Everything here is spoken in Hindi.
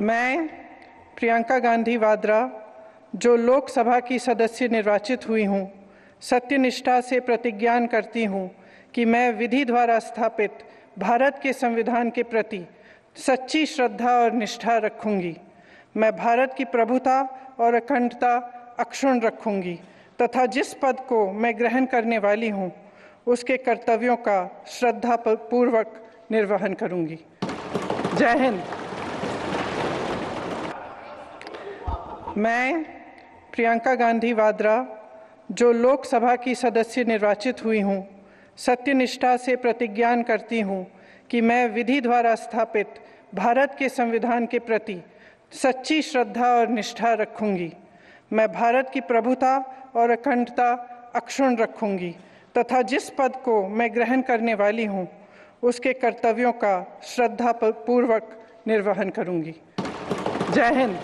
मैं प्रियंका गांधी वाद्रा जो लोकसभा की सदस्य निर्वाचित हुई हूँ, सत्यनिष्ठा से प्रतिज्ञान करती हूँ कि मैं विधि द्वारा स्थापित भारत के संविधान के प्रति सच्ची श्रद्धा और निष्ठा रखूँगी। मैं भारत की प्रभुता और अखंडता अक्षुण रखूँगी तथा जिस पद को मैं ग्रहण करने वाली हूँ, उसके कर्तव्यों का श्रद्धा पूर्वक निर्वहन करूँगी। जय हिंद। मैं प्रियंका गांधी वाद्रा जो लोकसभा की सदस्य निर्वाचित हुई हूँ, सत्यनिष्ठा से प्रतिज्ञान करती हूँ कि मैं विधि द्वारा स्थापित भारत के संविधान के प्रति सच्ची श्रद्धा और निष्ठा रखूँगी। मैं भारत की प्रभुता और अखंडता अक्षुण रखूँगी, तथा जिस पद को मैं ग्रहण करने वाली हूँ उसके कर्तव्यों का श्रद्धा पूर्वक निर्वहन करूँगी। जय हिंद।